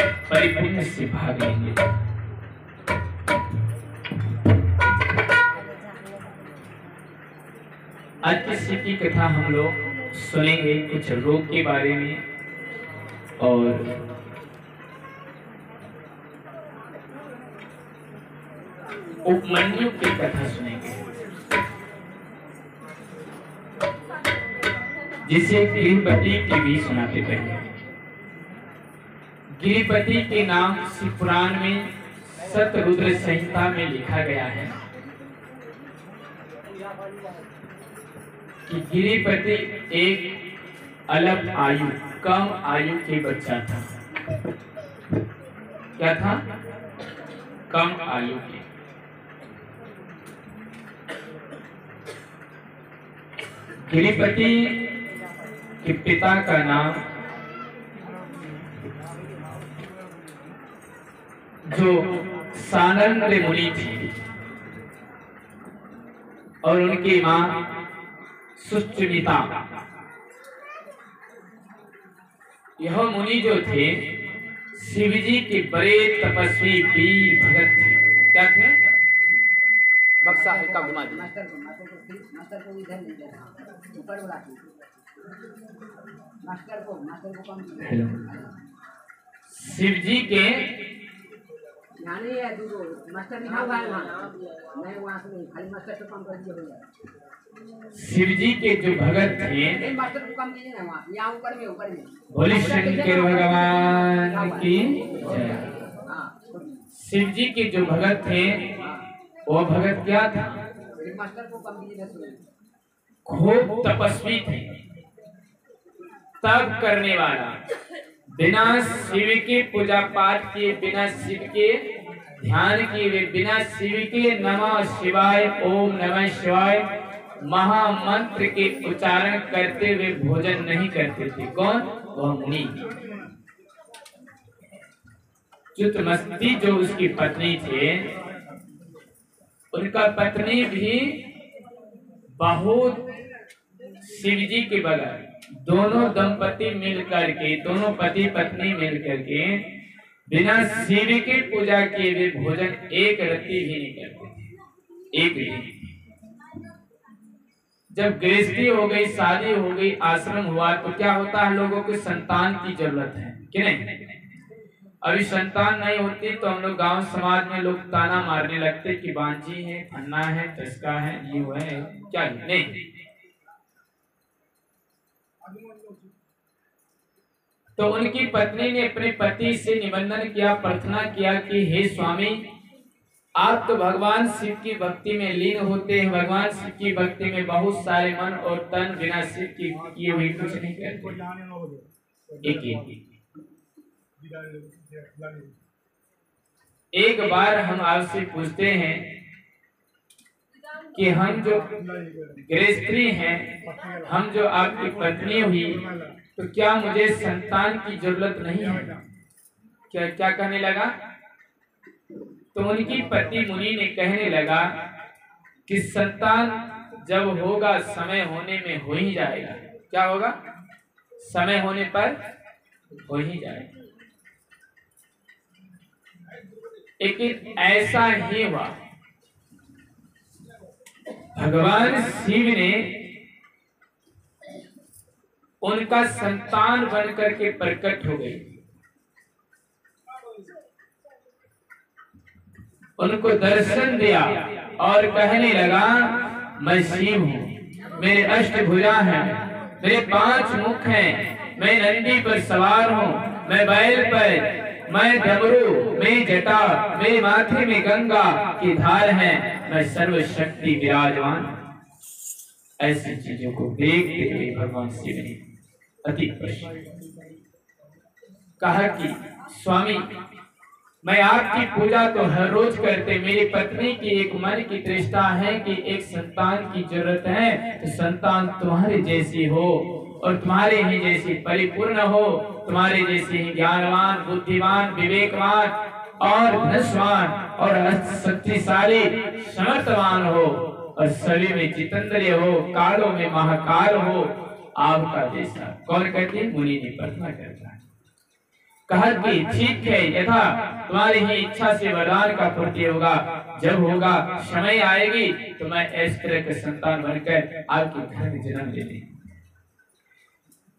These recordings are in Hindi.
परिपूर्ण से भाग लेंगे आज की कथा हम लोग सुनेंगे कुछ रोग के बारे में और उपमन्यु की कथा सुनेंगे। जिसे गिरिपति के भी सुनाते पहले। गिरिपति के नाम शिव पुराण में सतरुद्र संहिता में लिखा गया है कि गिरिपति एक अलग आयु, कम आयु के बच्चा था। क्या था? कम आयु के। गिरिपति के पिता का नाम जो सानंद मुनि थी। और उनकी माँ सुचमिता यह मुनि जो थे शिव जी के बड़े तपस्वी वीर भगत थे। क्या थे? बक्सा हल्का घुमा दी मास्टर को मास्टर को मास्टर को इधर ले जाना ऊपर वाला मास्टर को मास्टर को कम हेलो। शिव जी के यहाँ नहीं है दूर मास्टर लिखा हुआ है वहाँ। नहीं वहाँ से खाली मास्टर कम कर हो जाए शिव जी के जो भगत थे मास्टर को कम कीजिए ना वहाँ। यहाँ ऊपर में ऊपर में। शंकर भगवान की हाँ? शिव जी के जो भगत थे वो भगत क्या था? मास्टर को कम कीजिए खूब तपस्वी थे। तब करने वाला। बिना शिव के पूजा पाठ किए, बिना शिव के ध्यान किए, बिना शिव के नमः शिवाय, ओम नमः शिवाय, महामंत्र के उच्चारण करते हुए भोजन नहीं करते थे। कौन? वह मुनि। चित्रमस्ती जो उसकी पत्नी थे, उनका पत्नी भी बहुत शिव जी के बगैर। दोनों दंपति मिल करके दोनों पति पत्नी मिल करके बिना शिव की पूजा किए हुए भोजन एक रत्ती भी नहीं करते एक भी। जब गृहस्थी हो गई, शादी हो गई, आश्रम हुआ तो क्या होता है लोगों को? संतान की ज़रूरत है, कि नहीं? अभी संतान नहीं होती तो हम लोग गाँव समाज में लोग ताना मारने लगते कि बांझी है, फन्ना है टसका है, ये है, क्या नहीं। तो उनकी पत्नी ने अपने पति से निबंधन किया प्रार्थना किया कि हे स्वामी आप तो भगवान शिव की भक्ति में लीन होते हैं। भगवान शिव की भक्ति में बहुत सारे मन और तन बिना शिव की किए हुए कुछ नहीं करते। एक एक एक बार हम आपसे पूछते हैं कि हम जो गृहस्थी हैं, हम जो आपकी पत्नी हुई तो क्या मुझे संतान की ज़रूरत नहीं है? क्या क्या कहने लगा? तो उनकी पति मुनि ने कहने लगा कि संतान जब होगा, समय होने में हो ही जाएगा। क्या होगा? समय होने पर हो ही जाएगा। लेकिन ऐसा ही हुआ। भगवान शिव ने उनका संतान बन करके प्रकट हो गई उनको दर्शन दिया और कहने लगा, मैं शिव हूँ, मेरे अष्ट अष्टभुजा हैं, मेरे पाँच मुख हैं, मैं नंदी पर सवार हूँ, मैं बैल पर, मैं डमरू, मैं जटा मेरे माथे में गंगा की धार है मैं सर्वशक्ति विराजमान। ऐसी चीज़ों को देखते हुए भगवान शिव ने अति कहा कि, स्वामी, मैं आपकी पूजा तो हर रोज करते मेरी पत्नी की एक मन की दृष्टा है कि एक संतान की ज़रूरत है तो संतान तुम्हारे जैसी हो और तुम्हारे ही जैसी परिपूर्ण हो। तुम्हारे जैसे ही ज्ञानवान, बुद्धिमान, विवेकवान और धनस्वान और शक्तिशाली समर्थवान हो और सभी में जितेंद्रिय हो, कालों में महाकाल हो आपका जैसा। कौन कहते हैं? मुनि ने प्रार्थना करता है। कहा कि ठीक है, यथा तुम्हारी ही इच्छा से वरदान का पूर्ति होगा। जब होगा, समय आएगी तो मैं इस तरह के संतान बनकर आपके घर में जन्म ले लेंगे।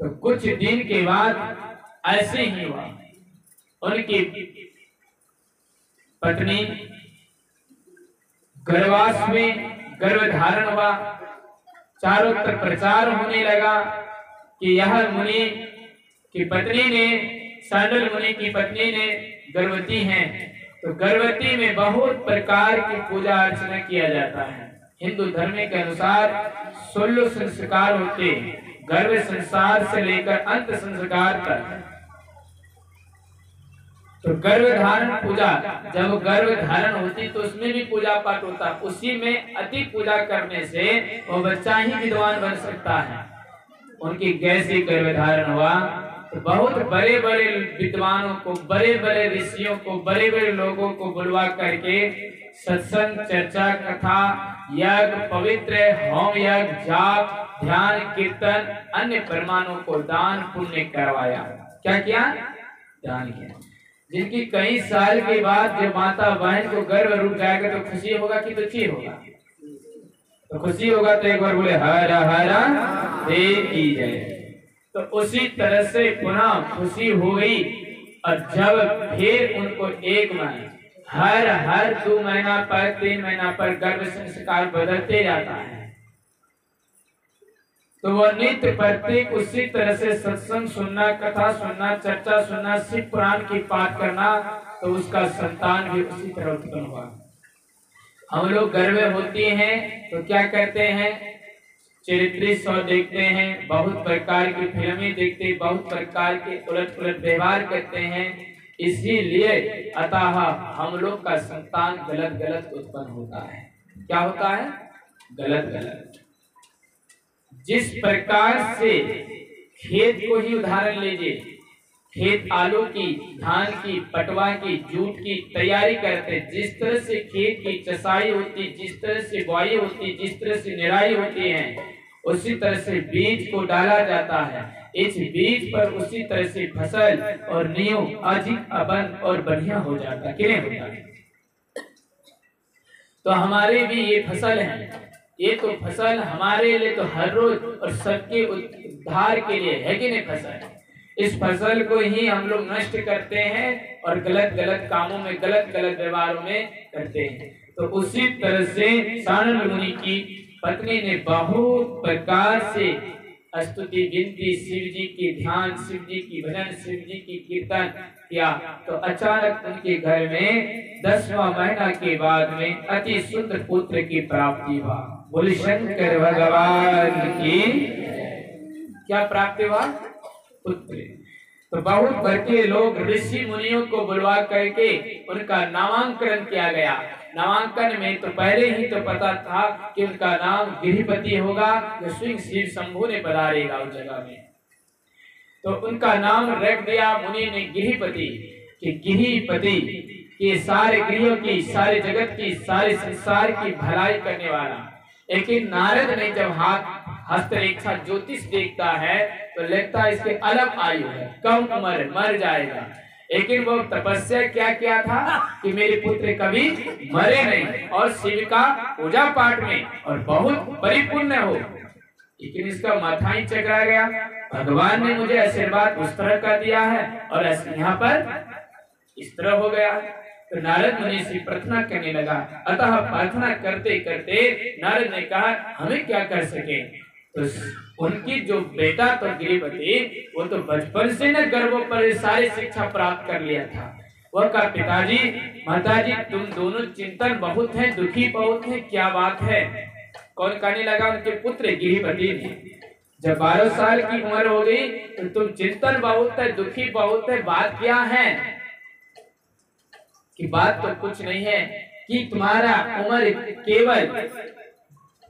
तो कुछ दिन के बाद ऐसे ही हुआ। उनकी पत्नी गर्भवास में गर्भ धारण हुआ। चारों तरफ़ प्रचार होने लगा कि यह मुनि की पत्नी ने, सांडल मुनि की पत्नी ने गर्भवती हैं। तो गर्भवती में बहुत प्रकार की पूजा अर्चना किया जाता है। हिंदू धर्म के अनुसार सोलह संस्कार होते गर्भ संसार से लेकर अंत संस्कार तक। तो गर्भ धारण पूजा, जब गर्भ धारण होती तो उसमें भी पूजा पाठ होता, उसी में अति पूजा करने से वो बच्चा ही विद्वान बन सकता है। उनकी कैसे गर्भ धारण हुआ। तो बहुत बड़े बड़े विद्वानों को बड़े बड़े ऋषियों को बड़े बड़े लोगों को बुलवा करके सत्संग, चर्चा, कथा, यज्ञ, पवित्र होम, यज्ञ, जाप, ध्यान, कीर्तन, अन्य परमाणु को दान पुण्य करवाया। क्या किया? दान किया। जिनकी कई साल के बाद जब माता बहन को गर्भ रुक जाएगा तो खुशी होगा कि दुखी होगा? तो खुशी होगा तो एक बार बोले, हरा हरा की जय। तो उसी तरह से पुनः खुशी हो गई और जब फिर उनको एक महीना, हर हर दो महीना पर, तीन महीना पर गर्भ संस्कार बदलते जाता है। तो वह नित्य प्रत्येक उसी तरह से सत्संग सुनना, कथा सुनना, चर्चा सुनना, शिव पुराण की पाठ करना तो उसका संतान भी उसी तरह उत्पन्न हुआ। हम लोग गर्भ होती हैं तो क्या करते हैं? चरित्री शो देखते हैं, बहुत प्रकार की फ़िल्में देखते हैं बहुत प्रकार के उलट पुलट व्यवहार करते हैं। इसीलिए अतः हम लोग का संतान गलत गलत उत्पन्न होता है। क्या होता है? गलत गलत जिस प्रकार से खेत को ही उदाहरण लीजिए, खेत आलू की, धान की, पटवा की, जूट की तैयारी करते, जिस तरह से खेत की चसाई होती, जिस तरह से बुआई होती, जिस तरह से निराई होती है, उसी तरह से बीज को डाला जाता है। इस बीज पर उसी तरह से फ़सल और नींव अधिक अबंध और बढ़िया हो जाता है होता? है तो हमारे भी ये फ़सल है। ये तो फ़सल हमारे लिए तो हर रोज और सबके उद्धार के लिए है कि नहीं फ़सल? इस फ़सल को ही हम लोग नष्ट करते हैं और गलत गलत कामों में, गलत गलत व्यवहारों में करते हैं। तो उसी तरह से सानंद मुनि की पत्नी ने बहुत प्रकार से स्तुति, विनती, शिव जी की ध्यान, शिव जी की भजन, शिव जी की कीर्तन किया। तो अचानक उनके घर में दसवा महीना के बाद में अति सुंदर पुत्र की प्राप्ति हुआ। बोले शंकर भगवान की। क्या प्राप्त हुआ? पुत्र। तो बहुत भर के लोग ऋषि मुनियों को बुलवा करके उनका नामांकन किया गया। नामांकन में तो पहले ही तो पता था कि उनका नाम गिरिपति होगा, जो सिंह शिव शंभु ने बधारेगा उस जगह में। तो उनका नाम रख दिया मुनि ने गिरिपति, कि गिरिपति के सारे गृहों की, सारे जगत की, सारे संसार की भलाई करने वाला। लेकिन नारद ने जब हाथ, हस्तरेखा ज्योतिष देखता है तो लगता है इसके अलग आयु है। कम उम्र, मर जाएगा। लेकिन वो तपस्या क्या किया था? कि मेरे पुत्र कभी मरे नहीं, और शिव का पूजा पाठ में, और बहुत परिपूर्ण हो। लेकिन इसका माथा ही चकरा गया। भगवान ने मुझे आशीर्वाद उस तरह का दिया है, और यहाँ पर इस तरह हो गया। तो नारद मुनि से प्रार्थना करने लगा। अतः प्रार्थना करते करते नारद ने कहा, हमें क्या कर सके? तो उनकी जो बेटा तो गिरिपति, वो तो बचपन से न गर्भों पर सारी शिक्षा प्राप्त कर लिया था। वह का पिताजी, माताजी, तुम दोनों चिंतन बहुत है, दुखी बहुत है, क्या बात है? कौन कहने लगा उनके पुत्र गिरिपति ने, जब बारह साल की उम्र हो गई तो तुम चिंतन बहुत है, दुखी बहुत है, बात क्या है? कि बात तो कुछ नहीं है कि तुम्हारा उम्र केवल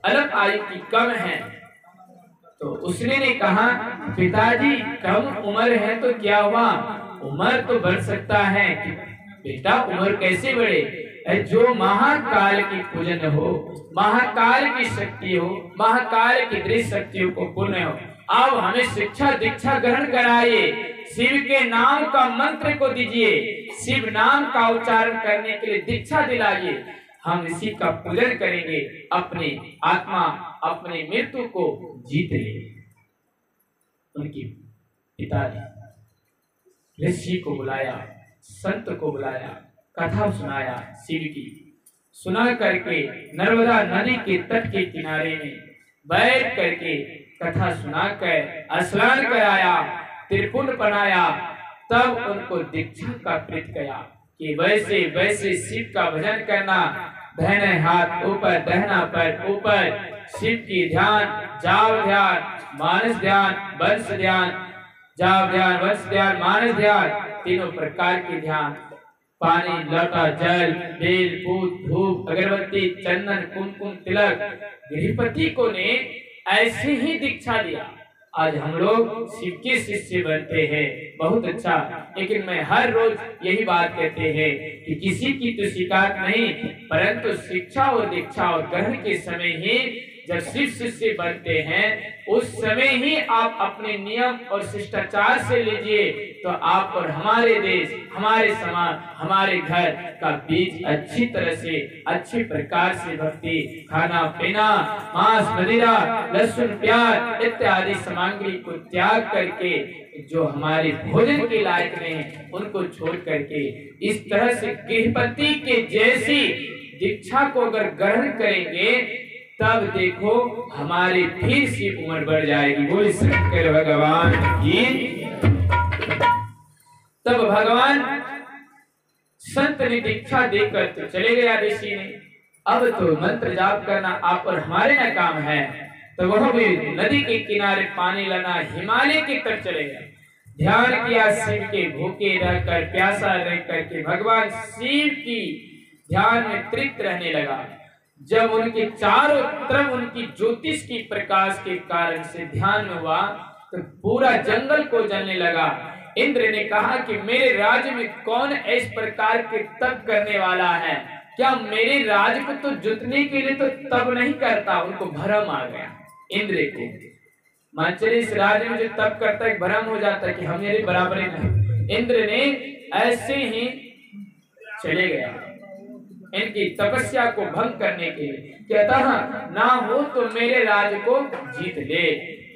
अलग आयु की कम है। तो उसने ने कहा, पिताजी, कम उम्र है तो क्या हुआ? उम्र तो बढ़ सकता है। बेटा, उम्र कैसे बढ़े? जो महाकाल की पूजन हो, महाकाल की शक्ति हो, महाकाल की दृश्य शक्तियों को पुण्य हो अब हमें शिक्षा दीक्षा ग्रहण कराइए। शिव के नाम का मंत्र को दीजिए। शिव नाम का उच्चारण करने के लिए दीक्षा दिलाइए। हम इसी का पूजन करेंगे। अपने आत्मा, अपने मृत्यु को जीत ले। उनके पिता ने ऋषि को बुलाया, संत को बुलाया, कथा सुनाया, शिव की। सुना करके नर्मदा नदी के तट के किनारे में बैठ करके कथा सुनाकर, स्नान कराया। त्रिपुण बनाया। तब उनको दीक्षा का प्रीत किया कि वैसे वैसे शिव का भजन करना दहने हाथ ऊपर दहना पर ऊपर। शिव की ध्यान जाव ध्यान, मानस ध्यान, वंश ध्यान। जाव ध्यान, वंश ध्यान, मानस ध्यान, तीनों प्रकार के ध्यान। पानी, लौटा जल, बेल पूत धूप, अगरबत्ती, चंदन, कुमकुम, तिलक, गृहपति को ने ऐसे ही दीक्षा दिया। आज हम लोग शिव के शिष्य बनते हैं। बहुत अच्छा। लेकिन मैं हर रोज यही बात कहते हैं कि किसी की तो शिकायत नहीं, परंतु शिक्षा और दीक्षा और ग्रहण के समय ही जब शिव शिष्य बनते हैं, उस समय ही आप अपने नियम और शिष्टाचार से लीजिए। तो आप और हमारे देश, हमारे समाज, हमारे घर का बीज अच्छी तरह से, अच्छे प्रकार से भक्ति खाना, पीना, मांस, मदिरा, लहसुन, प्याज इत्यादि सामग्री को त्याग करके, जो हमारे भोजन के लायक नहीं उनको छोड़ करके, इस तरह से गृहपति के जैसी दीक्षा को अगर ग्रहण करेंगे, तब देखो हमारी फिर से उम्र बढ़ जाएगी। बोल शंकर भगवान की तब भगवान संत ने दीक्षा देकर तो चले गया ऋषि ने। अब तो मंत्र जाप करना आप और हमारे ना काम है। तो वह भी नदी के किनारे पानी लाना हिमालय की तरफ़ चले गए। ध्यान किया शिव के भूखे रहकर प्यासा रह करके भगवान शिव की ध्यान में तृप्त रहने लगा। जब उनके चारों तरफ़ उनकी ज्योतिष की प्रकाश के कारण से ध्यान हुआ तो पूरा जंगल को जलने लगा। इंद्र ने कहा कि मेरे राज्य में कौन इस प्रकार के तप करने वाला है? क्या मेरे राज को तो जुतने के लिए तो तब नहीं करता? उनको भरम आ गया। इंद्र को। माचरी इस राज्य में जो तप करता है भरम हो जाता है कि हम मेरे बराबर नहीं। इंद्र ने ऐसे ही चले गया। इनकी तपस्या को भंग करने के लिए। कहता ना हो तो मेरे राज को जीत ले।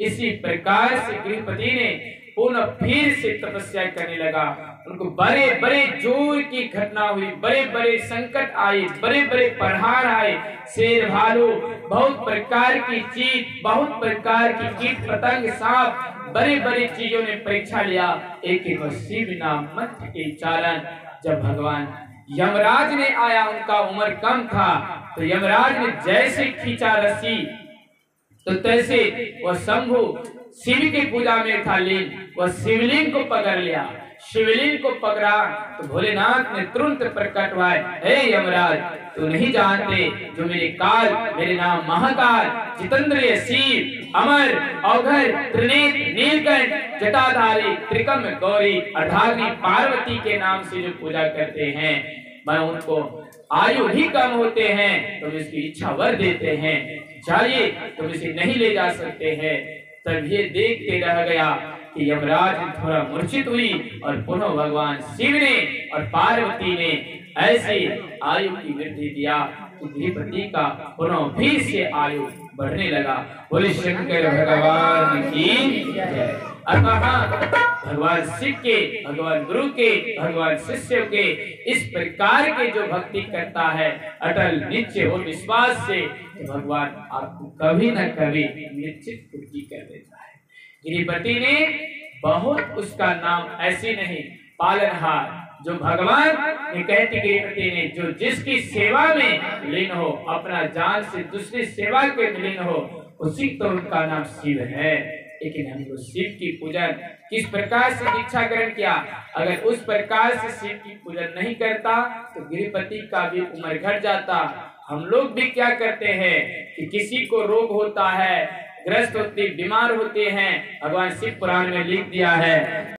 इसी प्रकार से गृहपति ने पुनः फिर से तपस्या करने लगा? उनको बड़े बड़े ज़ोर की घटना हुई। बड़े बड़े संकट आए, बड़े बड़े प्रहार आए। शेर भालू, बहुत प्रकार की चीज़ बहुत प्रकार की कीट पतंग सांप बड़े बड़े चीज़ों ने परीक्षा लिया। एक शिव नाम मंत्र के चारण जब भगवान यमराज ने आया, उनका उम्र कम था तो यमराज ने जैसे खींचा रस्सी तो तैसे वह शंभु शिव की पूजा में था लीन। वह शिवलिंग को पकड़ लिया। शिवलिंग को पकड़ा तो भोलेनाथ ने तुरंत प्रकट हुआ, हे यमराज, तू नहीं जानते जो मेरे काल, मेरे नाम महाकाल जितेंद्र शिव, अमर, अवघर त्रिनेत नीलकंठ, जटाधारी, त्रिकम, गौरी, अर्धाग्नि, पार्वती के नाम से जो पूजा करते हैं, मैं उनको आयु ही कम होते हैं, तुम तो इसकी इच्छा वर देते हैं। जाइए, तुम तो इसे नहीं ले जा सकते हैं। तब ये देखते रह गया कि यमराज थोड़ा मूर्छित हुई और पुनः भगवान शिव ने और पार्वती ने ऐसे आयु की वृद्धि दिया। कि का पुनः भी से आयु बढ़ने लगा। बोले, शंकर भगवान की भगवान शिव के, भगवान गुरु के, भगवान शिष्य के, इस प्रकार के जो भक्ति करता है, अटल निश्चय और विश्वास से भगवान आपको कभी न कभी निश्चित पूर्ति कर देता है। गिरिपति ने बहुत उसका नाम ऐसे नहीं, पालनहार, जो भगवान ने कहते गिरिपति ने, जो जिसकी सेवा में लीन हो, अपना जान से दूसरी सेवा के लीन हो, उसी तो उनका नाम शिव है। लेकिन हमको शिव की पूजन किस प्रकार से दीक्षा ग्रहण किया? अगर उस प्रकार से शिव की पूजन नहीं करता तो गृहपति का भी उम्र घट जाता। हम लोग भी क्या करते हैं कि किसी को रोग होता है, ग्रस्त होते, बीमार होते हैं, भगवान शिव पुराण में लिख दिया है।